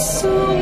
So.